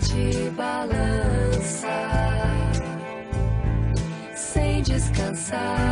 te balança sem descansar.